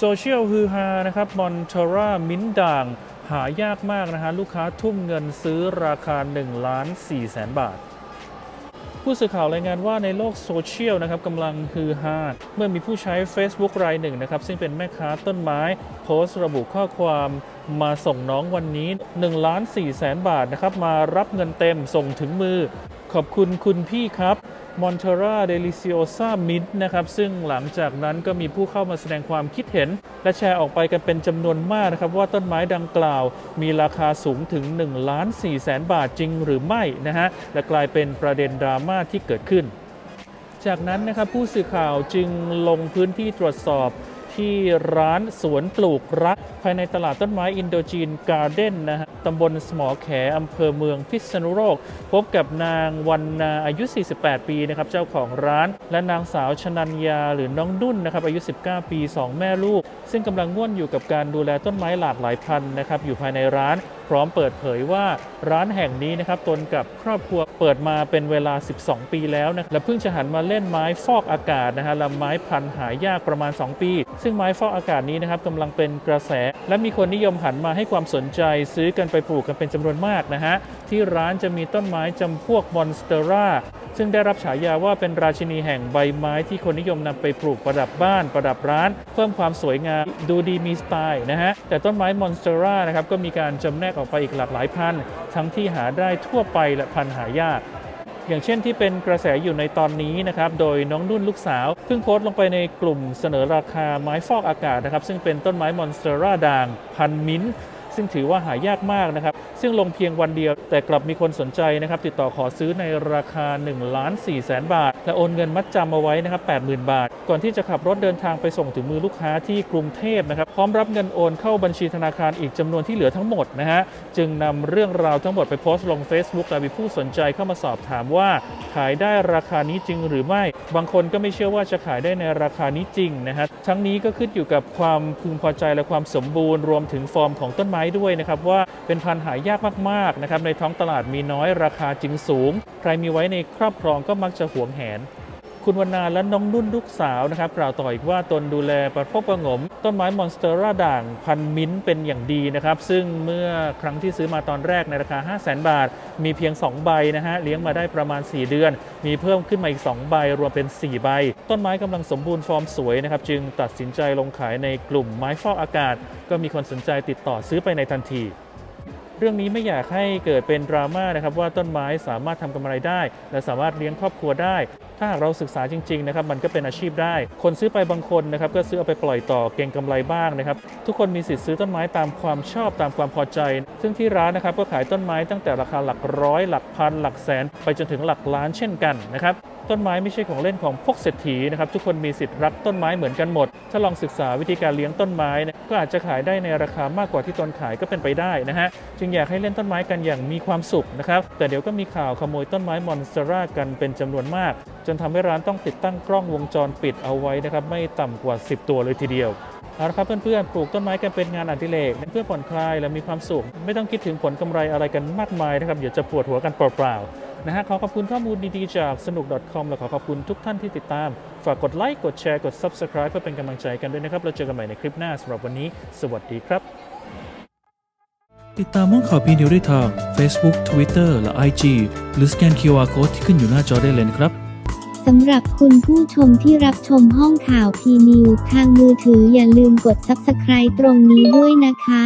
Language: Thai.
โซเชียลฮือฮานะครับมอนสเตอร่ามิ้นต์ด่าง หายากมากนะฮะ ลูกค้าทุ่มเงินซื้อราคา1ล้าน4แสนบาท ผู้สื่อข่าวรายงานว่าในโลกโซเชียลนะครับกำลังฮือฮาเมื่อมีผู้ใช้ Facebook รายหนึ่งนะครับ ซึ่งเป็นแม่ค้าต้นไม้ โพสต์ระบุข้อความมาส่งน้องวันนี้1ล้าน4แสนบาทนะครับ มารับเงินเต็มส่งถึงมือ ขอบคุณคุณพี่ครับ Monstera deliciosa mint นะครับ ซึ่งหลังจากนั้นก็มีผู้เข้ามาแสดงความคิดเห็น และแชร์ออกไปกันเป็นจำนวนมากนะครับ ว่าต้นไม้ดังกล่าว มีราคาสูงถึง1ล้าน4แสนบาทจริงหรือไม่นะฮะ และกลายเป็นประเด็นดราม่าที่เกิดขึ้น จากนั้นนะครับผู้สื่อข่าวจึงลงพื้นที่ตรวจสอบ ที่ร้านสวนปลูกรัก ภายในตลาดต้นไม้อินโดจีนการ์เด้นนะฮะตำบลสมอแขอำเภอเมืองพิษณุโลก พบกับนางวันนาอายุ 48 ปีนะครับเจ้าของร้าน และนางสาวชนัญญาหรือน้องดุ้นนะครับอายุ 19 ปี 2 แม่ลูก ซึ่งกำลังง่วนอยู่กับการดูแลต้นไม้หลากหลายพันธุ์นะครับอยู่ภายในร้านพร้อมเปิดเผยว่าร้านแห่งนี้นะครับตนกับครอบครัวเปิดมาเป็นเวลา 12 ปีแล้วนะและเพิ่งจะหันมาเล่นไม้ฟอกอากาศนะฮะลำไม้พันหายากประมาณ 2 ปี ซึ่งไม้ฟอกอากาศนี้นะครับกำลังเป็นกระแส และมีคนนิยมหันมาให้ความสนใจซื้อกันไปปลูกกันเป็นจำนวนมากนะฮะที่ร้านจะมีต้นไม้จำพวกมอนสเตอร่าซึ่งได้รับฉายาว่าเป็นราชินีแห่งใบไม้ที่คนนิยมนำไปปลูกประดับบ้านประดับร้าน เพิ่มความสวยงามดูดีมีสไตล์นะฮะแต่ต้นไม้มอนสเตอร่านะครับก็มีการจำแนกออกไปอีกหลากหลายพันธุ์ทั้งที่หาได้ทั่วไปและพันธุ์หายาก อย่างเช่นที่เป็นกระแสอยู่ในตอนนี้นะครับ โดยน้องนุ่นลูกสาว เพิ่งโพสต์ลงไปในกลุ่มเสนอราคาไม้ฟอกอากาศนะครับ ซึ่งเป็นต้นไม้มอนสเตอร่าด่างพันธุ์มิ้นต์ ซึ่งถือว่าหายากมากนะครับ ซึ่งลงเพียงวันเดียว แต่กลับมีคนสนใจนะครับ ติดต่อขอซื้อในราคา1ล้าน4แสนบาท และโอนเงินมัดจำเอาไว้นะครับ80,000 บาท ก่อนที่จะขับรถเดินทางไปส่งถึงมือลูกค้าที่กรุงเทพนะครับพร้อมรับเงินโอนเข้าบัญชีธนาคารอีกจำนวนที่เหลือทั้งหมดนะฮะจึงนำเรื่องราวทั้งหมดไปโพสต์ลง Facebook และมีผู้สนใจเข้ามาสอบถามว่า ขายได้ราคานี้จริงหรือไม่ บางคนก็ไม่เชื่อว่าจะขายได้ในราคานี้จริงนะฮะทั้งนี้ก็ขึ้นอยู่กับความพึงพอใจและความสมบูรณ์รวมถึงฟอร์มของต้นไม้ด้วยนะครับว่าเป็นพันธุ์หายากมากๆนะครับในท้องตลาดมีน้อยราคาจึงสูง ใครมีไว้ในครอบครองก็มักจะหวงแหน คุณวรรณาและน้องนุ่นลูกสาวนะครับกล่าวต่ออีกว่าตนดูแลประคบประหงม ต้นไม้มอนสเตอร่าด่างพันธุ์มิ้นต์เป็นอย่างดีนะครับ ซึ่งเมื่อครั้งที่ซื้อมาตอนแรกในราคา 5 0 0แสนบาท มีเพียง 2 ใบนะฮะเลี้ยงมาได้ประมาณ 4 เดือน มีเพิ่มขึ้นมาอีก 2 ใบ รวมเป็น 4 ใบ ต้นไม้กำลังสมบูรณ์ฟอร์มสวยนะครับจึงตัดสินใจลงขายในกลุ่มไม้ฟอกอากาศ ก็มีคนสนใจติดต่อซื้อไปในทันที เรื่องนี้ไม่อยากให้เกิดเป็นดราม่านะครับว่าต้นไม้สามารถทำกำไรได้ และสามารถเลี้ยงครอบครัวได้ ถ้าหากเราศึกษาจริงๆนะครับมันก็เป็นอาชีพได้ คนซื้อไปบางคนนะครับก็ซื้อเอาไปปล่อยต่อเก็งกำไรบ้างนะครับทุกคนมีสิทธิ์ซื้อต้นไม้ตามความชอบตามความพอใจ ซึ่งที่ร้านนะครับก็ขายต้นไม้ตั้งแต่ราคาหลักร้อยหลักพันหลักแสน ไปจนถึงหลักล้านเช่นกันนะครับ ต้นไม้ไม่ใช่ของเล่นของพวกเศรษฐีนะครับทุกคนมีสิทธิ์รักต้นไม้เหมือนกันหมด ถ้าลองศึกษาวิธีการเลี้ยงต้นไม้เนี่ยก็อาจจะขายได้ในราคามากกว่าที่ตนขายก็เป็นไปได้นะฮะจึงอยากให้เล่นต้นไม้กันอย่างมีความสุขนะครับแต่เดี๋ยวก็มีข่าวขโมยต้นไม้มอนสเตอร่ากันเป็นจำนวนมาก จนทำให้ร้านต้องติดตั้งกล้องวงจรปิดเอาไว้นะครับไม่ต่ำกว่า 10 ตัวเลยทีเดียวเอาละครับเพื่อนๆ ปลูกต้นไม้กันเป็นงานอดิเรกเพื่อผ่อนคลายและมีความสุข ไม่ต้องคิดถึงผลกำไรอะไรกันมากมายนะครับเดี๋ยวจะปวดหัวกันเปล่าๆ นะฮะขอขอบคุณข้อมูลดีๆจากสนุก .com และขอขอบคุณทุกท่านที่ติดตาม ฝากกดไลค์กดแชร์กด Subscribe เพื่อเป็นกำลังใจกันด้วยนะครับเราเจอกันใหม่ในคลิปหน้าสำหรับวันนี้ สวัสดีครับ ติดตามห้องข่าวพีนิวได้ทาง Facebook Twitter และ IG หรือสแกน QR Code ที่ขึ้นอยู่หน้าจอได้เลยนะครับสำหรับคุณผู้ชมที่รับชมห้องข่าวพีนิวทางมือถืออย่าลืมกด Subscribe ตรงนี้ด้วยนะคะ